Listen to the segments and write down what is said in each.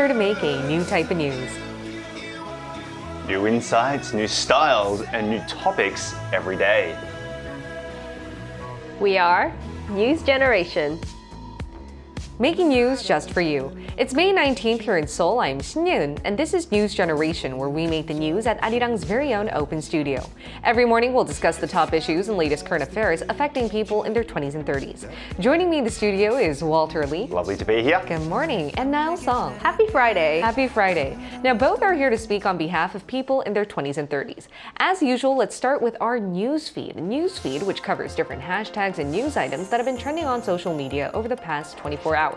Here to make a new type of news. New insights, new styles, and new topics every day. We are News Generation. Making news just for you. It's May 19th here in Seoul. I'm Shin Yun, and this is News Generation, where we make the news at Arirang's very own open studio. Every morning, we'll discuss the top issues and latest current affairs affecting people in their 20s and 30s. Joining me in the studio is Walter Lee. Lovely to be here. Good morning, and Niall Song. Happy Friday. Happy Friday. Now, both are here to speak on behalf of people in their 20s and 30s. As usual, let's start with our news feed. A news feed which covers different hashtags and news items that have been trending on social media over the past 24 hours.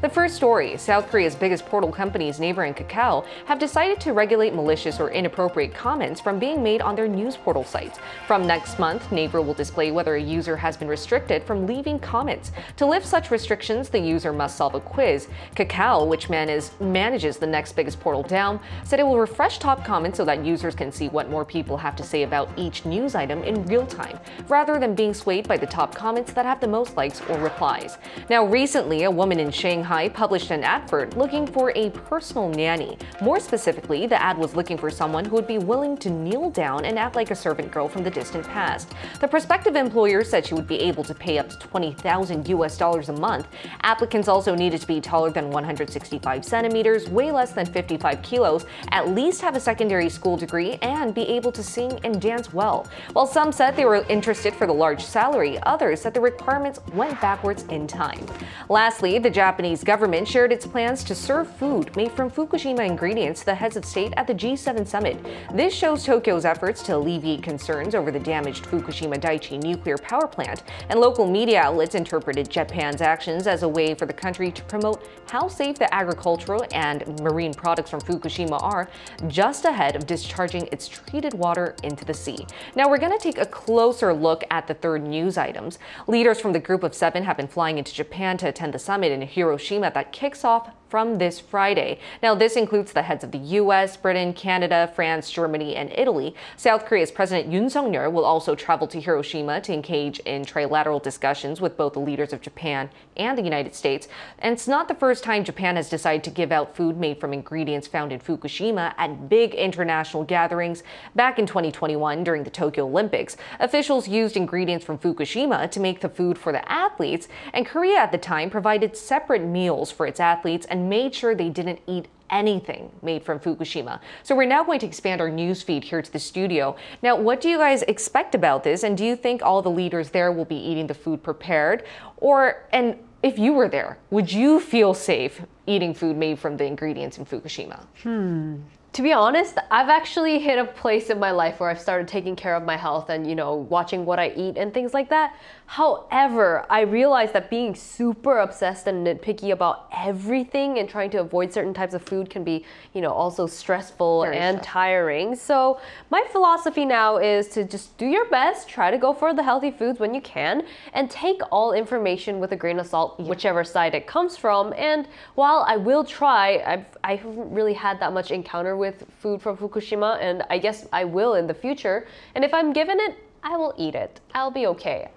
The first story South Korea's biggest portal companies, Naver and Kakao, have decided to regulate malicious or inappropriate comments from being made on their news portal sites. From next month, Naver will display whether a user has been restricted from leaving comments. To lift such restrictions, the user must solve a quiz. Kakao, which manages, manages the next biggest portal down, said it will refresh top comments so that users can see what more people have to say about each news item in real time, rather than being swayed by the top comments that have the most likes or replies. Now, recently, a woman in Shanghai published an advert looking for a personal nanny. More specifically, the ad was looking for someone who would be willing to kneel down and act like a servant girl from the distant past. The prospective employer said she would be able to pay up to 20,000 US dollars a month. Applicants also needed to be taller than 165 centimeters, weigh less than 55 kilos, at least have a secondary school degree, and be able to sing and dance well. While some said they were interested for the large salary, others said the requirements went backwards in time. Lastly, the Japanese government shared its plans to serve food made from Fukushima ingredients to the heads of state at the G7 summit. This shows Tokyo's efforts to alleviate concerns over the damaged Fukushima Daiichi nuclear power plant, and local media outlets interpreted Japan's actions as a way for the country to promote how safe the agricultural and marine products from Fukushima are, just ahead of discharging its treated water into the sea. Now we're going to take a closer look at the third news items. Leaders from the group of seven have been flying into Japan to attend the summit in Hiroshima that kicks off from this Friday. Now, this includes the heads of the US, Britain, Canada, France, Germany, and Italy. South Korea's President Yoon Suk-yeol will also travel to Hiroshima to engage in trilateral discussions with both the leaders of Japan and the United States. And it's not the first time Japan has decided to give out food made from ingredients found in Fukushima at big international gatherings. Back in 2021, during the Tokyo Olympics, officials used ingredients from Fukushima to make the food for the athletes, and Korea at the time provided separate meals for its athletes and made sure they didn't eat anything made from Fukushima. So we're now going to expand our news feed here to the studio. Now, what do you guys expect about this? And do you think all the leaders there will be eating the food prepared? Or, and if you were there, would you feel safe eating food made from the ingredients in Fukushima? Hmm. To be honest, I've actually hit a place in my life where I've started taking care of my health and, you know, watching what I eat and things like that. However, I realized that being super obsessed and nitpicky about everything and trying to avoid certain types of food can be, you know, also stressful Very and stressful. tiring. So, my philosophy now is to just do your best, try to go for the healthy foods when you can, and take all information with a grain of salt, whichever side it comes from. And while I will try, I've, I haven't really had that much encounter with food from Fukushima, and I guess I will in the future. And if I'm given it, I will eat it. I'll be okay.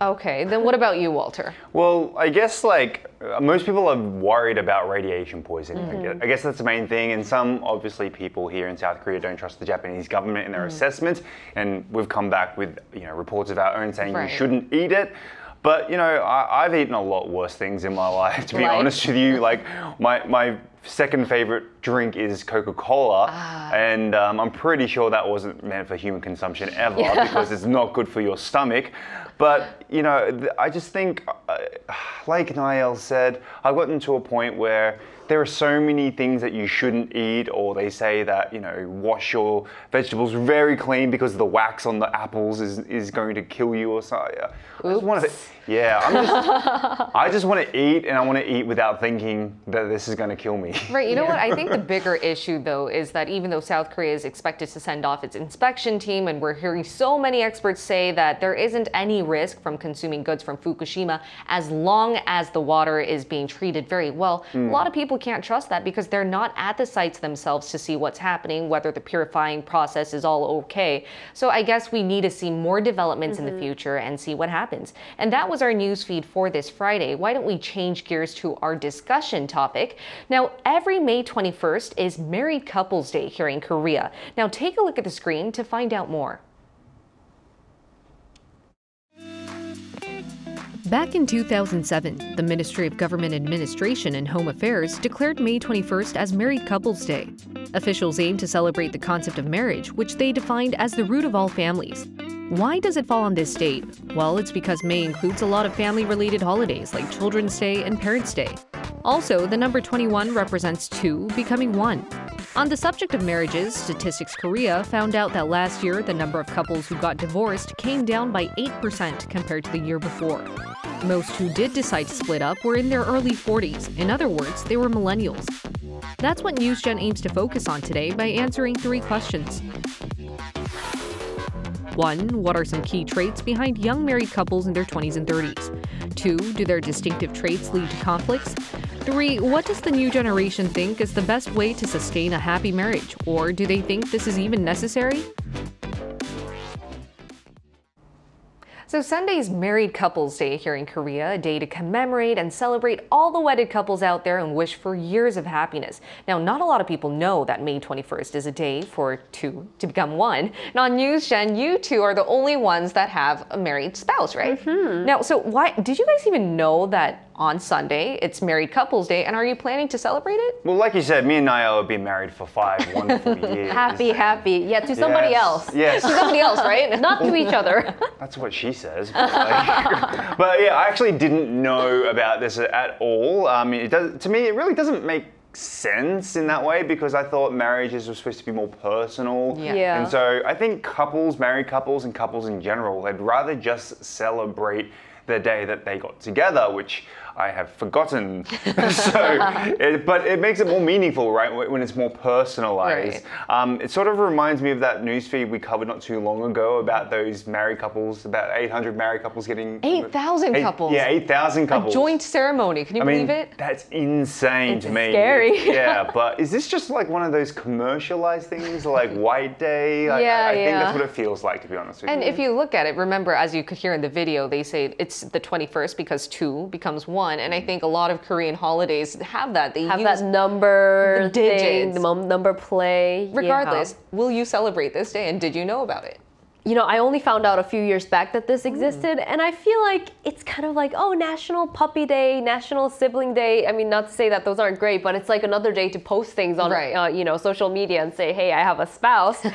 Okay, then what about you, Walter? Well, I guess like uh, most people are worried about radiation poisoning. I, guess, I guess that's the main thing. And some, obviously, people here in South Korea don't trust the Japanese government in their assessments. And we've come back with you know reports of our own saying Right. you shouldn't eat it. But you know, I, I've eaten a lot worse things in my life. To be Like? honest with you, like my my second favorite drink is Coca-Cola, and um, I'm pretty sure that wasn't meant for human consumption ever because it's not good for your stomach. But you know, I just think, uh, like Niall said, I've gotten to a point where there are so many things that you shouldn't eat, or they say that you know wash your vegetables very clean because the wax on the apples is, is going to kill you or something. I just want to, yeah, I'm just, I just want to eat, and I want to eat without thinking that this is going to kill me. Right, you know what? I think the bigger issue, though, is that even though South Korea is expected to send off its inspection team, and we're hearing so many experts say that there isn't any risk from consuming goods from Fukushima as long as the water is being treated very well, mm. a lot of people can't trust that because they're not at the sites themselves to see what's happening, whether the purifying process is all okay. So I guess we need to see more developments mm-hmm. in the mm-hmm. future and see what happens. And that was our news feed for this Friday. Why don't we change gears to our discussion topic? Now, every May 21st is Married Couples Day here in Korea. Now, take a look at the screen to find out more. Back in 2007, the Ministry of Government Administration and Home Affairs declared May 21st as Married Couples Day. Officials aim to celebrate the concept of marriage, which they defined as the root of all families. Why does it fall on this date? Well, it's because May includes a lot of family related holidays like Children's Day and Parents' Day. Also, the number 21 represents two becoming one. On the subject of marriages, Statistics Korea found out that last year the number of couples who got divorced came down by 8% compared to the year before. Most who did decide to split up were in their early 40s. In other words, they were millennials. That's what NewsGen aims to focus on today by answering three questions. 1. What are some key traits behind young married couples in their 20s and 30s? 2. Do their distinctive traits lead to conflicts? 3. What does the new generation think is the best way to sustain a happy marriage? Or do they think this is even necessary? So Sunday's Married Couples Day here in Korea, a day to commemorate and celebrate all the wedded couples out there and wish for years of happiness. Now, not a lot of people know that May 21st is a day for two to become one. And on NewsGen, you two are the only ones that have a married spouse, right? Mm -hmm. Now, so why did you guys even know that on Sunday. It's Married Couples Day, and are you planning to celebrate it? Well, like you said, me and Niall have been married for five wonderful years. Happy, happy. Yeah, to somebody yes. else. Yes. to somebody else, right? Not to each other. That's what she says. But, like, but, yeah, I actually didn't know about this at all. Um, it does, to me, it really doesn't make sense in that way because I thought marriages were supposed to be more personal. Yeah. yeah. And so I think couples, married couples, and couples in general, they'd rather just celebrate the day that they got together, which I have forgotten. so, it, but it makes it more meaningful, right? When it's more personalized. Right. Um, it sort of reminds me of that newsfeed we covered not too long ago about those married couples, about 800 married couples getting 8,000 couples. Yeah, 8,000 couples. A joint ceremony. Can you I believe mean, it? That's insane it's to me. Scary. yeah, but is this just like one of those commercialized things, like White Day? I, yeah, I, I yeah. think that's what it feels like, to be honest with and you. And if you look at it, remember, as you could hear in the video, they say it's the 21st because two becomes one, and I think a lot lot of Korean holidays have that. They have that number the digits, thing, the number play. Regardless, yeah. will you celebrate this day? And did you know about it? you know, I only found out a few years back that this existed, mm. and I feel like it's kind of like, oh, National Puppy Day, National Sibling Day. I mean, not to say that those aren't great, but it's like another day to post things on, right. uh, you know, social media and say, hey, I have a spouse.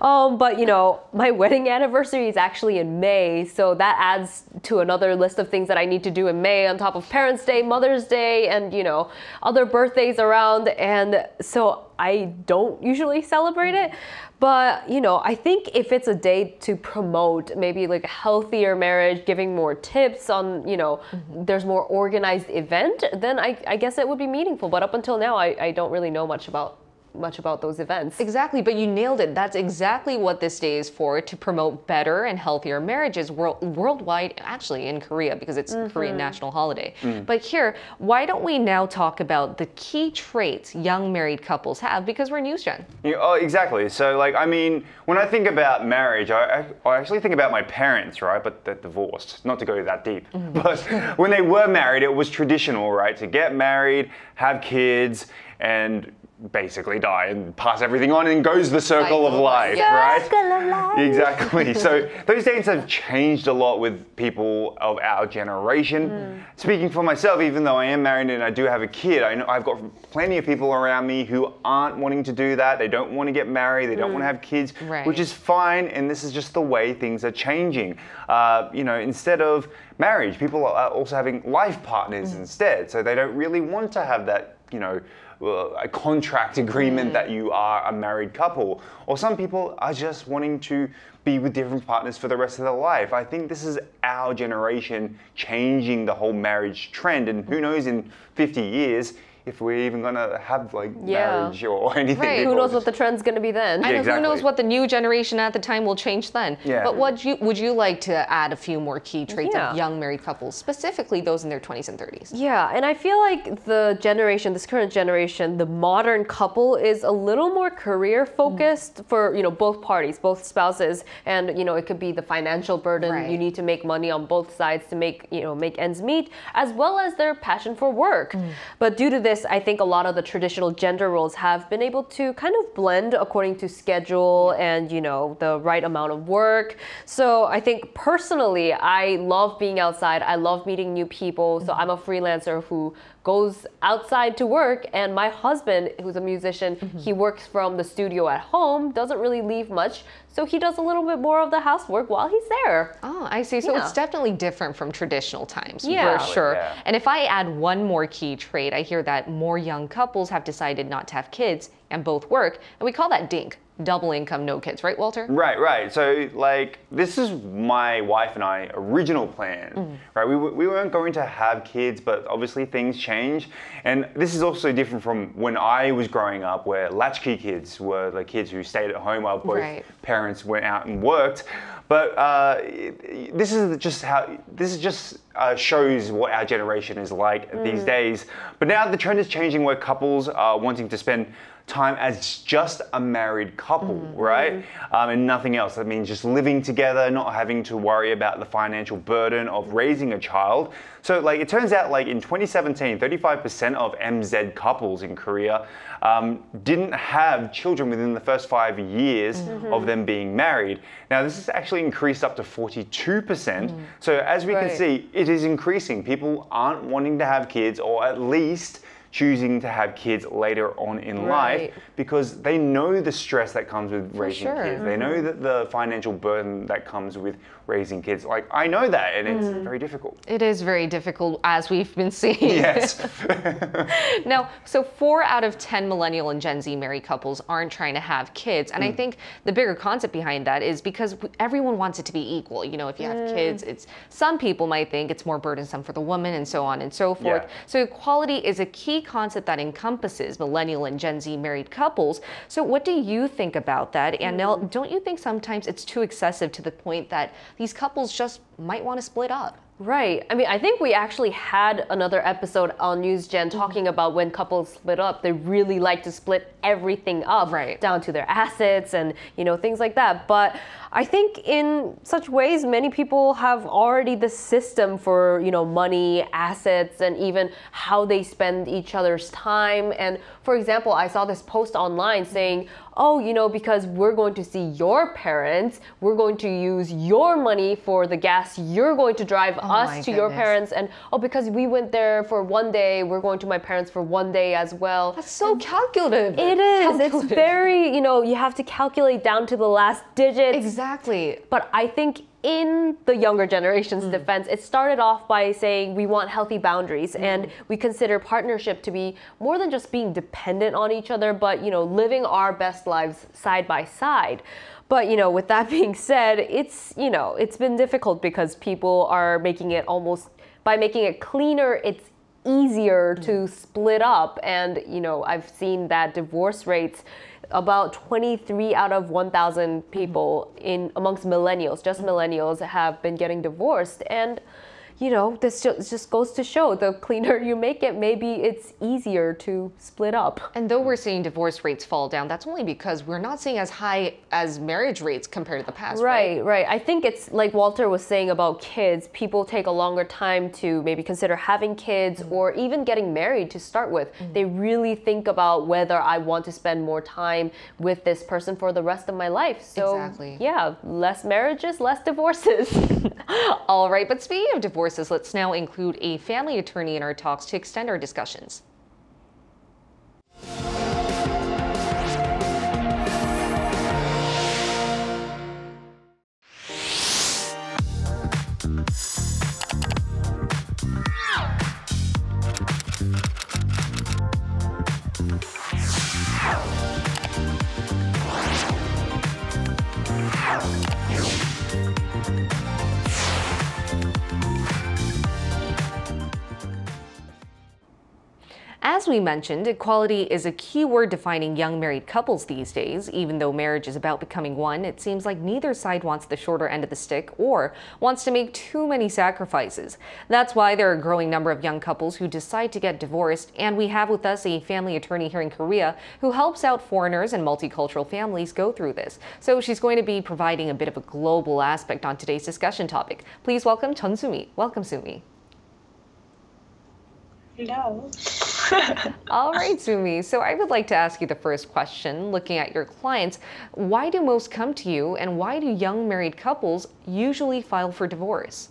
um, but you know, my wedding anniversary is actually in May, so that adds to another list of things that I need to do in May on top of Parents' Day, Mother's Day, and you know, other birthdays around, and so I don't usually celebrate it. But, you know, I think if it's a day to promote maybe like a healthier marriage, giving more tips on, you know, mm-hmm. there's more organized event, then I, I guess it would be meaningful. But up until now, I, I don't really know much about much about those events. Exactly, but you nailed it. That's exactly what this day is for to promote better and healthier marriages world, worldwide, actually in Korea, because it's mm-hmm. Korean national holiday. Mm. But here, why don't we now talk about the key traits young married couples have? Because we're news gen. Yeah, oh, exactly. So, like, I mean, when I think about marriage, I, I actually think about my parents, right? But they're divorced, not to go that deep. Mm-hmm. But when they were married, it was traditional, right? To get married, have kids, and basically die and pass everything on and goes the circle of life, right? Circle of life. Exactly. so those dates have changed a lot with people of our generation. Mm. Speaking for myself, even though I am married and I do have a kid, I know I've got plenty of people around me who aren't wanting to do that. They don't want to get married. They don't mm. want to have kids, right. which is fine. And this is just the way things are changing. Uh, you know, instead of marriage, people are also having life partners mm. instead. So they don't really want to have that, you know, a contract agreement mm. that you are a married couple. Or some people are just wanting to be with different partners for the rest of their life. I think this is our generation changing the whole marriage trend. And who knows in 50 years, if we're even gonna have like Yeah. marriage or anything. Right. Who knows just- what the trend's going to be then? I know, exactly. Who knows what the new generation at the time will change then? Yeah. But what you, would you like to add a few more key traits Yeah. of young married couples, specifically those in their 20s and 30s? Yeah, and I feel like the generation, this current generation, the modern couple is a little more career focused mm. for, you know, both parties, both spouses, and you know, it could be the financial burden. Right. You need to make money on both sides to make, you know, make ends meet, as well as their passion for work. Mm. But due to this, I think a lot of the traditional gender roles have been able to kind of blend according to schedule and, you know, the right amount of work. So I think personally, I love being outside. I love meeting new people. So I'm a freelancer who goes outside to work and my husband who's a musician mm-hmm. he works from the studio at home doesn't really leave much so he does a little bit more of the housework while he's there Oh, I see. So Yeah. it's definitely different from traditional times, Yeah. for sure. Yeah. And if I add one more key trait, I hear that more young couples have decided not to have kids and both work, and we call that DINK, double income, no kids, right, Walter? Right, right. So, like, this is my wife and I original plan, Mm. right? We, we weren't going to have kids, but obviously things change. And this is also different from when I was growing up, where latchkey kids were the kids who stayed at home while both Right. parents went out and worked. But uh, this is just how this is just uh, shows what our generation is like these days. But now the trend is changing, where couples are wanting to spend time as just a married couple, right? Um, and nothing else. That means just living together, not having to worry about the financial burden of raising a child. So, like, it turns out, like, in 2017, 35% of MZ couples in Korea um, didn't have children within the first five years of them being married. Now, this has actually increased up to 42%. So, as we can see, it is increasing. People aren't wanting to have kids, or at least choosing to have kids later on in life because they know the stress that comes with raising sure. kids. They know mm-hmm. that the financial burden that comes with raising kids. Like I know that, and it's mm. very difficult. It is very difficult, as we've been seeing. Yes. Now, so four out of 10 millennial and Gen Z married couples aren't trying to have kids. And I mm. think the bigger concept behind that is because everyone wants it to be equal. You know, if you have mm. kids, it's some people might think it's more burdensome for the woman and so on and so forth. Yeah. So equality is a key concept that encompasses millennial and Gen Z married couples. So what do you think about that? And Nell, mm. don't you think sometimes it's too excessive to the point that these couples just might want to split up? Right. I mean, I think we actually had another episode on News Gen mm-hmm. talking about when couples split up, they really like to split everything up Right. down to their assets and, you know, things like that. But I think in such ways, many people have already the system for, you know, money, assets, and even how they spend each other's time. And for example, I saw this post online saying, oh, you know, because we're going to see your parents, we're going to use your money for the gas you're going to drive oh my us to your parents. And oh, because we went there for one day, we're going to my parents for one day as well. That's so calculative. It is. It's very, you know, you have to calculate down to the last digit. Exactly. But I think in the younger generation's Mm. defense, it started off by saying we want healthy boundaries Mm. and we consider partnership to be more than just being dependent on each other, but you know, living our best lives side by side. But you know, with that being said, it's you know, it's been difficult because people are making it almost by making it cleaner, it's easier to split up and you know, I've seen that divorce rates about 23 out of 1,000 people in amongst millennials, just millennials, have been getting divorced. And you know, this just goes to show the cleaner you make it, maybe it's easier to split up. And though we're seeing divorce rates fall down, that's only because we're not seeing as high as marriage rates compared to the past, right? Right, right. I think it's like Walter was saying about kids. People take a longer time to maybe consider having kids mm-hmm. or even getting married to start with. Mm-hmm. They really think about whether I want to spend more time with this person for the rest of my life. So, Exactly. yeah, less marriages, less divorces. All right, but speaking of let's now include a family attorney in our talks to extend our discussions. As we mentioned, equality is a key word defining young married couples these days. Even though marriage is about becoming one, it seems like neither side wants the shorter end of the stick or wants to make too many sacrifices. That's why there are a growing number of young couples who decide to get divorced, and we have with us a family attorney here in Korea who helps out foreigners and multicultural families go through this. So she's going to be providing a bit of a global aspect on today's discussion topic. Please welcome Chun Sumi. Welcome, Sumi. Hello. All right, Sumi. So I would like to ask you the first question looking at your clients. Why do most come to you, and why do young married couples usually file for divorce?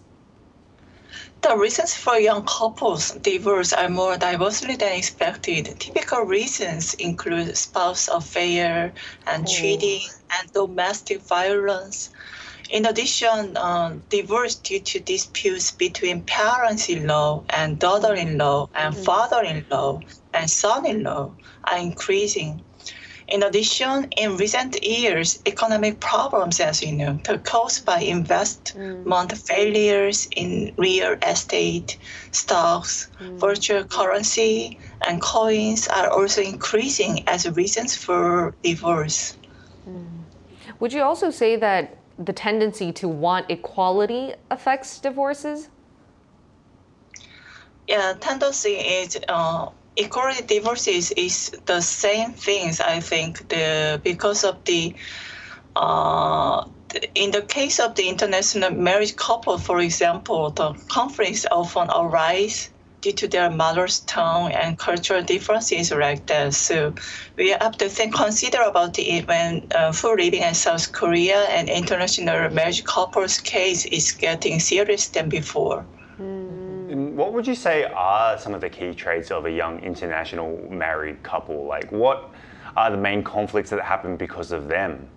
The reasons for young couples divorce are more diversely than expected. Typical reasons include spouse affair and Oh. cheating and domestic violence. In addition, uh, divorce due to disputes between parents-in-law and daughter-in-law and mm-hmm. father-in-law and son-in-law are increasing. In addition, in recent years, economic problems, as you know, are caused by investment mm. failures in real estate, stocks, mm. virtual currency, and coins are also increasing as reasons for divorce. Mm. Would you also say that the tendency to want equality affects divorces? Yeah, tendency is uh, equality divorces is the same things. I think the because of the uh, in the case of the international marriage couple, for example, the conflicts often arise due to their mother's tongue and cultural differences like that. So we have to think, consider about it when uh, who living in South Korea and international marriage couples case is getting serious than before. And What would you say are some of the key traits of a young international married couple? Like, what are the main conflicts that happen because of them?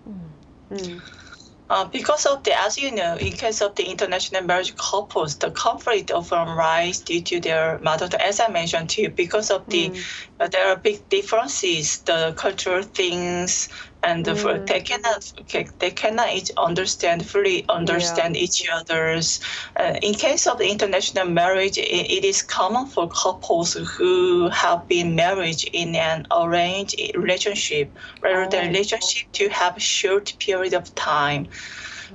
Uh, because of the, as you know, in case of the international marriage couples, the conflict often rise due to their mother, as I mentioned to you, because of the, uh, there are big differences, the cultural things, and the, they cannot, they cannot each understand fully understand each other's. Uh, in case of the international marriage, it, it is common for couples who have been married in an arranged relationship, rather than relationship to have a short period of time.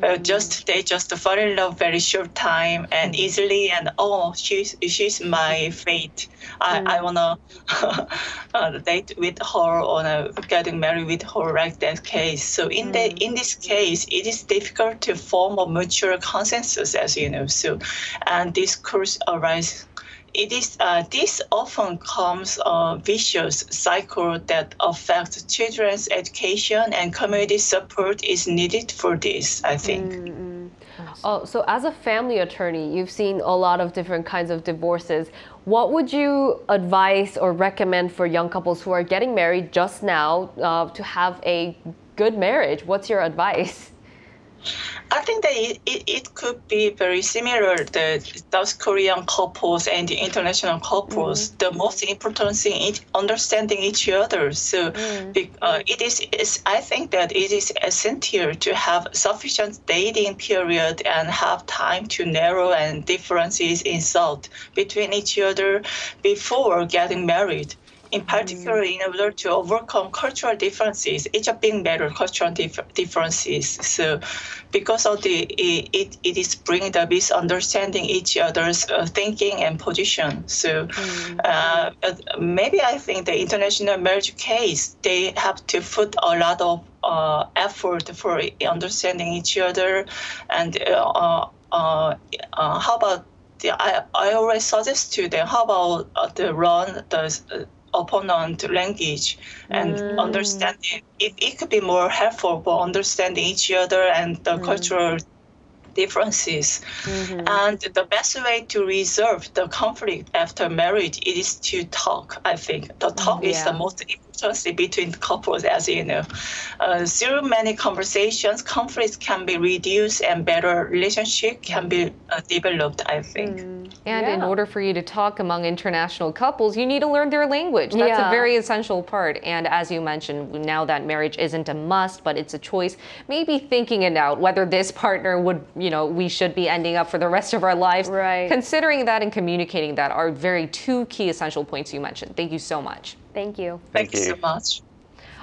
Uh, just they just fall in love very short time and easily and oh she's she's my fate. I, I wanna uh, date with her or uh, getting married with her like that case. So in the in this case, it is difficult to form a mutual consensus, as you know. So, and discourse arise it is uh, this often comes a vicious cycle that affects children's education and community support is needed for this i think Oh, so as a family attorney, you've seen a lot of different kinds of divorces. What would you advise or recommend for young couples who are getting married just now uh, to have a good marriage? What's your advice? I think that it, it, it could be very similar the south korean couples and the international couples. The most important thing is understanding each other. So be- uh, it is is i think that it is essential to have sufficient dating period and have time to narrow and differences in thought between each other before getting married in particular, in order to overcome cultural differences, each of being better cultural dif- differences. So, because of the it, it, is bringing the misunderstanding each other's uh, thinking and position. So, uh, uh, maybe I think the international marriage case they have to put a lot of uh, effort for understanding each other, and uh, uh, how about the, I, I always suggest to them how about uh, the run the uh, opponent language and mm. understanding. It, it could be more helpful for understanding each other and the mm. cultural differences. Mm-hmm. And the best way to resolve the conflict after marriage is to talk i think. The talk is the most important thing between couples as you know uh, through many conversations conflicts can be reduced and better relationship can be uh, developed i think And in order for you to talk among international couples, you need to learn their language. That's a very essential part. And as you mentioned, now that marriage isn't a must, but it's a choice, maybe thinking it out whether this partner would, you know, we should be ending up for the rest of our lives. Right. Considering that and communicating that are very two key essential points you mentioned. Thank you so much. Thank you. Thank, Thank you you. so much.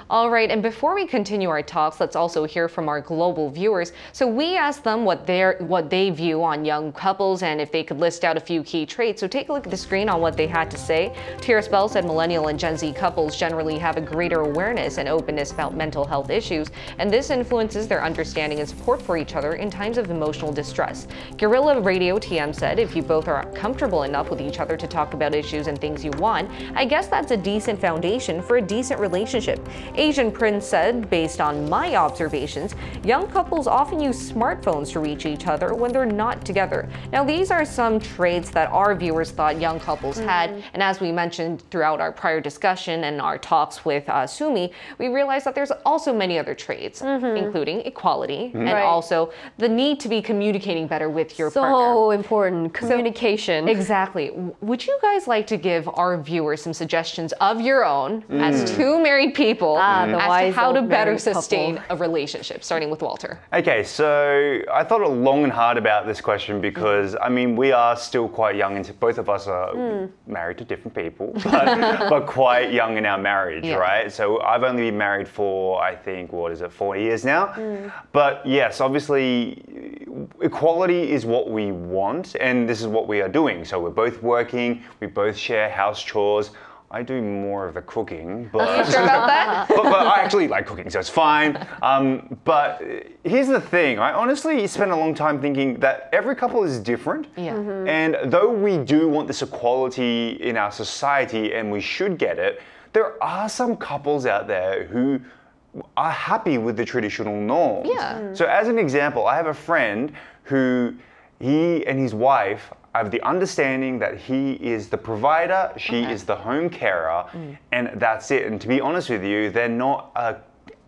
All right, and before we continue our talks, let's also hear from our global viewers. So we asked them what they what they view on young couples and if they could list out a few key traits. So take a look at the screen on what they had to say. Tierra Bell said millennial and Gen Z couples generally have a greater awareness and openness about mental health issues, and this influences their understanding and support for each other in times of emotional distress. Guerrilla Radio TM said if you both are comfortable enough with each other to talk about issues and things you want, I guess that's a decent foundation for a decent relationship. Asian Prince said, based on my observations, young couples often use smartphones to reach each other when they're not together. Now, these are some traits that our viewers thought young couples mm-hmm. had, and as we mentioned throughout our prior discussion and our talks with uh, Sumi, we realized that there's also many other traits, mm-hmm. including equality mm-hmm. and Right. also the need to be communicating better with your So partner. important. Communication. Exactly. Would you guys like to give our viewers some suggestions of your own as mm. two married people Ah, mm. the as to how to better married couple. sustain a relationship? Starting with Walter. Okay, so I thought long and hard about this question because I mean we are still quite young, and both of us are hmm. married to different people, but, but quite young in our marriage, Yeah. right? So I've only been married for I think what is it, four years now. Hmm. But yes, obviously equality is what we want, and this is what we are doing. So we're both working, we both share house chores. I do more of the cooking, but Sure about that? but, but I actually like cooking, so it's fine. Um, but here's the thing: I honestly spent a long time thinking that every couple is different. Yeah. And though we do want this equality in our society, and we should get it, there are some couples out there who are happy with the traditional norms. Yeah. So, as an example, I have a friend who he and his wife have the understanding that he is the provider, she Okay. is the home carer, mm. and that's it. And to be honest with you, they're not a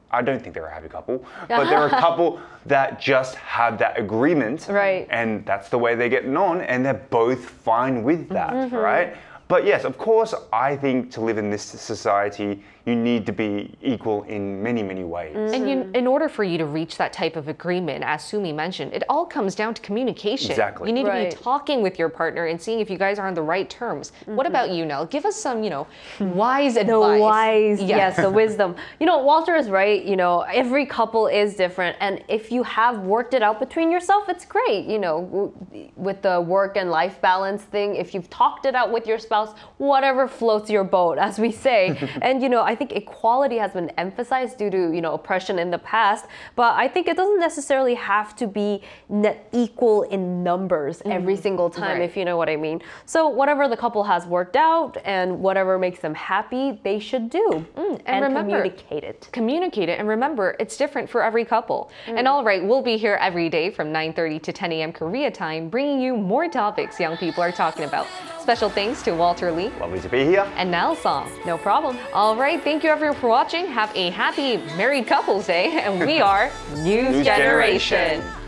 I don't think they're a happy couple, but they're a couple that just have that agreement. Right. And that's the way they're getting on, and they're both fine with that, mm-hmm. right? But yes, of course, I think to live in this society, you need to be equal in many, many ways. And you, in order for you to reach that type of agreement, as Sumi mentioned, it all comes down to communication. Exactly. You need to be talking with your partner and seeing if you guys are on the right terms. What mm-hmm. about you, Nell? Give us some, you know, wise the advice. wise Yeah. yes the wisdom you know walter is right you know every couple is different and if you have worked it out between yourself it's great you know with the work and life balance thing if you've talked it out with your spouse whatever floats your boat as we say and you know i think equality has been emphasized due to you know oppression in the past but i think it doesn't necessarily have to be ne- equal in numbers every single time Right. if you know what i mean so whatever the couple has worked out and whatever makes them happy they should do and, remember- communicate it communicate it and remember it's different for every couple Mm. and all right we'll be here every day from 9.30 to 10 a.m korea time bringing you more topics young people are talking about special thanks to walter lee Lovely to be here. and Nell Song. no problem All right, thank you everyone for watching. Have a happy married couples day, and we are News, Generation. Generation.